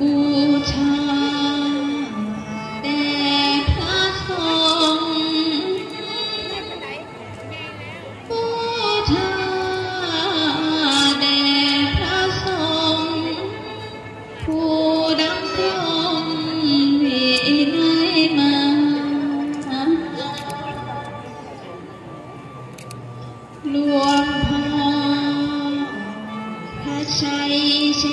บูชาแต่พระสงฆ์บูชาแต่พระสงผู้ดำรงวินัยมาหลวงพ่อพระชัยเช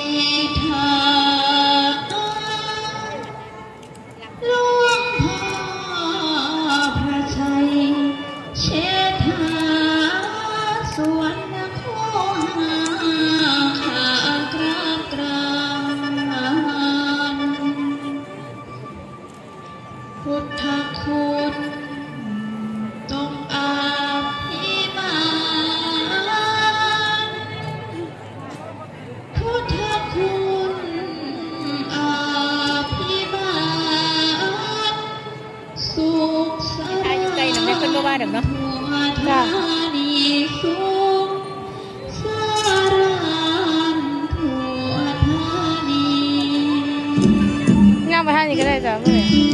那不让你跟着走。